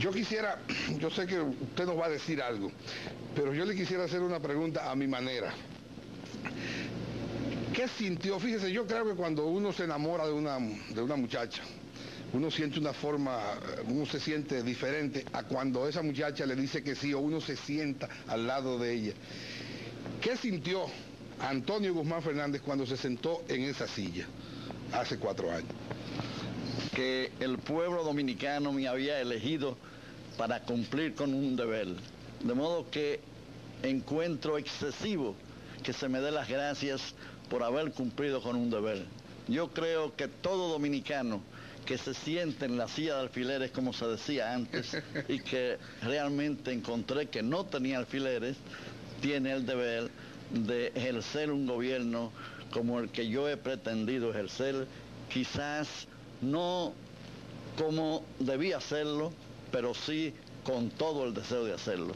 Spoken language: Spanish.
Yo quisiera, yo sé que usted nos va a decir algo, pero yo le quisiera hacer una pregunta a mi manera. ¿Qué sintió? Fíjese, yo creo que cuando uno se enamora de una, de una muchacha, uno siente una forma, uno se siente diferente a cuando esa muchacha le dice que sí o uno se sienta al lado de ella. ¿Qué sintió Antonio Guzmán Fernández cuando se sentó en esa silla hace cuatro años? Que el pueblo dominicano me había elegido para cumplir con un deber. De modo que encuentro excesivo que se me dé las gracias por haber cumplido con un deber. Yo creo que todo dominicano que se siente en la silla de alfileres, como se decía antes, y que realmente encontré que no tenía alfileres, tiene el deber de ejercer un gobierno como el que yo he pretendido ejercer, quizás no como debía hacerlo, pero sí con todo el deseo de hacerlo.